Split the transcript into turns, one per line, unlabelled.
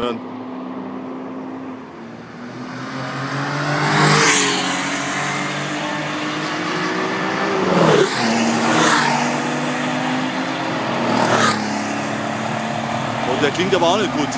hören. Und der klingt aber auch nicht gut.